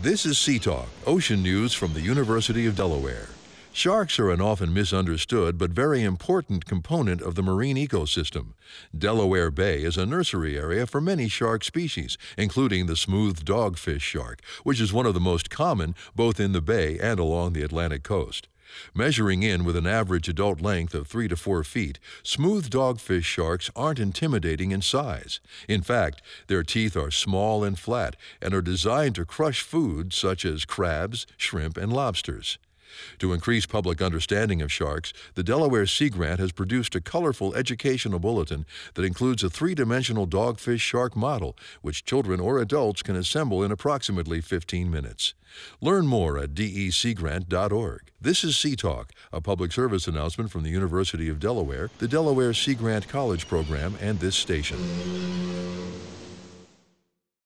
This is Sea Talk, ocean news from the University of Delaware. Sharks are an often misunderstood but very important component of the marine ecosystem. Delaware Bay is a nursery area for many shark species, including the smooth dogfish shark, which is one of the most common both in the bay and along the Atlantic coast. Measuring in with an average adult length of 3 to 4 feet, smooth dogfish sharks aren't intimidating in size. In fact, their teeth are small and flat and are designed to crush food such as crabs, shrimp, and lobsters. To increase public understanding of sharks, the Delaware Sea Grant has produced a colorful educational bulletin that includes a three dimensional dogfish shark model, which children or adults can assemble in approximately 15 minutes. Learn more at deseagrant.org. This is Sea Talk, a public service announcement from the University of Delaware, the Delaware Sea Grant College Program, and this station.